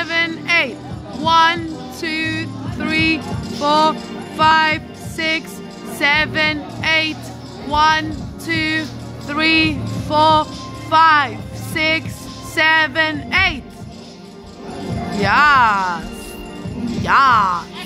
seven, eight. One, two, three, four, five, six, seven, eight. One, two, three, four, five, six, seven, eight. Yes. Yes.